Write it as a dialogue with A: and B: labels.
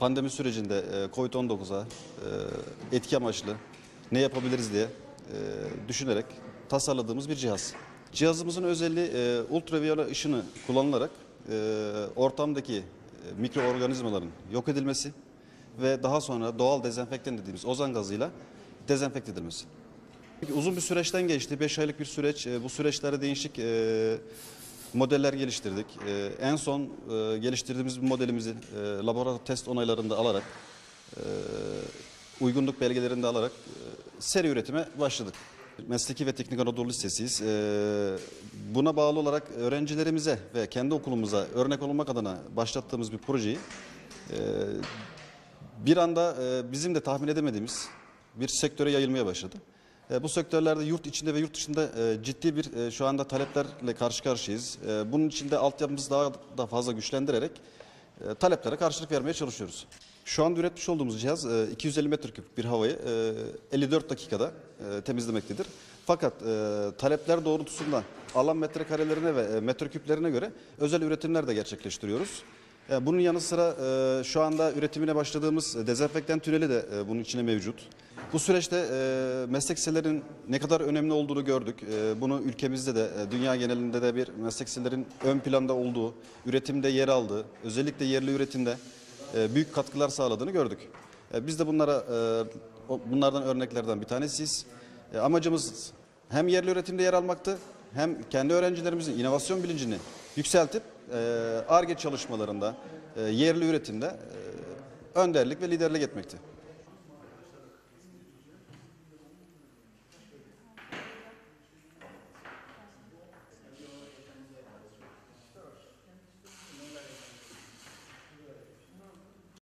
A: pandemi sürecinde e, Covid-19'a e, etki amaçlı ne yapabiliriz diye e, düşünerek tasarladığımız bir cihaz. Cihazımızın özelliği ultraviyole ışını kullanılarak ortamdaki mikroorganizmaların yok edilmesi ve daha sonra doğal dezenfektan dediğimiz ozan gazıyla dezenfekte edilmesi. Uzun bir süreçten geçti. 5 aylık bir süreç. Bu süreçlerde değişik modeller geliştirdik. E, En son e, geliştirdiğimiz bir modelimizi e, laboratuvar test onaylarında alarak, e, uygunluk belgelerini de alarak e, seri üretime başladık. Mesleki ve Teknik Anadolu Lisesi'yiz. E, Buna bağlı olarak öğrencilerimize ve kendi okulumuza örnek olmak adına başlattığımız bir projeyi e, bir anda e, bizim de tahmin edemediğimiz bir sektöre yayılmaya başladı. E, Bu sektörlerde yurt içinde ve yurt dışında e, ciddi bir e, şu anda taleplerle karşı karşıyayız. Bunun için de altyapımızı daha da fazla güçlendirerek taleplere karşılık vermeye çalışıyoruz. Şu anda üretmiş olduğumuz cihaz e, 250 metreküp bir havayı e, 54 dakikada temizlemektedir. Fakat talepler doğrultusunda alan metrekarelerine ve metreküplerine göre özel üretimler de gerçekleştiriyoruz. E, Bunun yanı sıra e, şu anda üretimine başladığımız dezenfektan tüneli de e, bunun içine mevcut. Bu süreçte meslek liselerinin ne kadar önemli olduğunu gördük. Bunu ülkemizde de dünya genelinde de bir meslek liselerin ön planda olduğu, üretimde yer aldığı, özellikle yerli üretimde büyük katkılar sağladığını gördük. Biz de bunlara bunlardan örneklerden bir tanesiyiz. Amacımız hem yerli üretimde yer almaktı hem kendi öğrencilerimizin inovasyon bilincini yükseltip ARGE çalışmalarında, e, yerli üretimde e, önderlik ve liderlik etmekte.